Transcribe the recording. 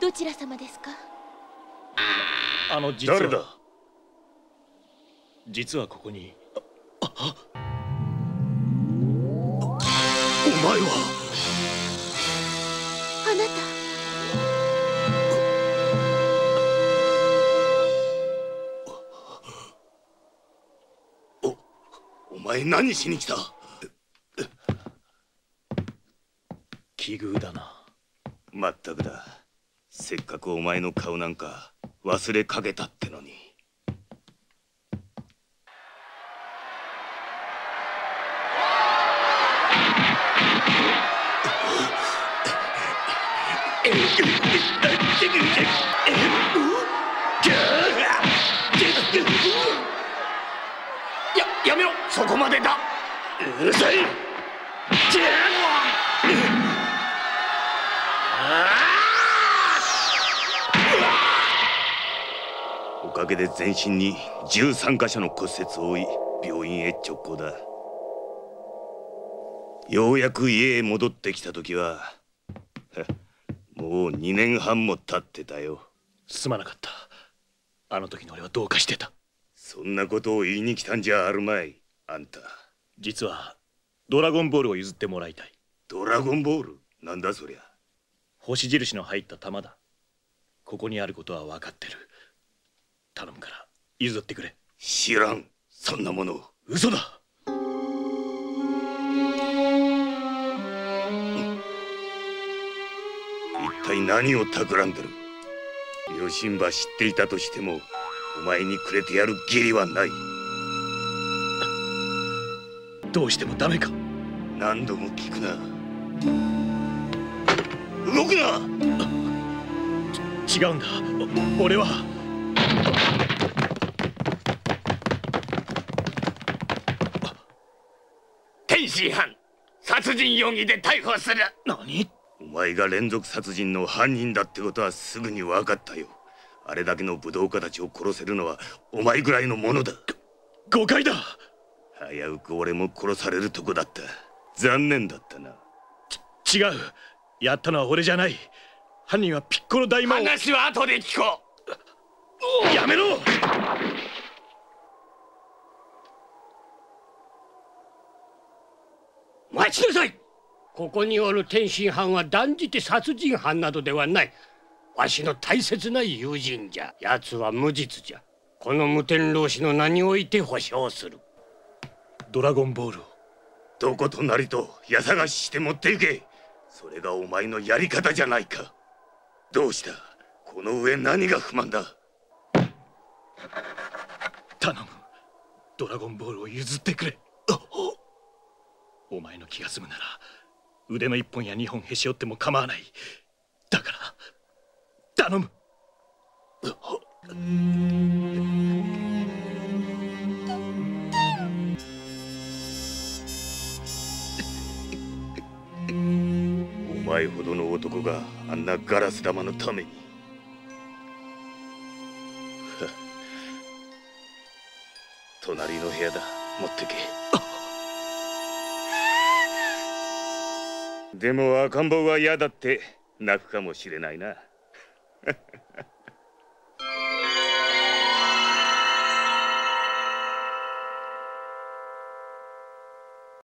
どちら様ですか？あの実は。誰だ？実はここに。お前は？あなた。お前何しに来た？奇遇だなまったくだ。せっかくお前の顔なんか忘れかけたってのに。ややめろ。そこまでだ。うるさい。おかげで全身に13箇所の骨折を負い病院へ直行だ。ようやく家へ戻ってきた時はは もう2年半も経ってたよ。すまなかった。あの時の俺はどうかしてた。そんなことを言いに来たんじゃあるまいあんた。実はドラゴンボールを譲ってもらいたい。ドラゴンボール？なんだそりゃ。星印の入った玉だ。ここにあることは分かってる譲ってくれ。知らん。そんなもの。嘘だ。一体何を企んでる？余震ば知っていたとしてもお前にくれてやる義理はない。どうしてもダメか。何度も聞くな。動くな。違うんだ。俺は。天津飯殺人容疑で逮捕する。何？お前が連続殺人の犯人だってことはすぐに分かったよ。あれだけの武道家たちを殺せるのはお前ぐらいのものだ。誤解だ。危うく俺も殺されるとこだった。残念だったな。違う。やったのは俺じゃない。犯人はピッコロ大魔王。話は後で聞こやめろう待ちなさい。ここにおる天津飯は断じて殺人犯などではない。わしの大切な友人じゃ。奴は無実じゃ。この無天老師の名において保証する。ドラゴンボールを。どことなりと家探しして持って行け。それがお前のやり方じゃないか。どうした？この上何が不満だ？頼む。ドラゴンボールを譲ってくれお前の気が済むなら腕の一本や二本へし折っても構わない。だから頼む。お前ほどの男があんなガラス玉のために。は隣の部屋だ。持ってけ。でも赤ん坊は嫌だって泣くかもしれないな。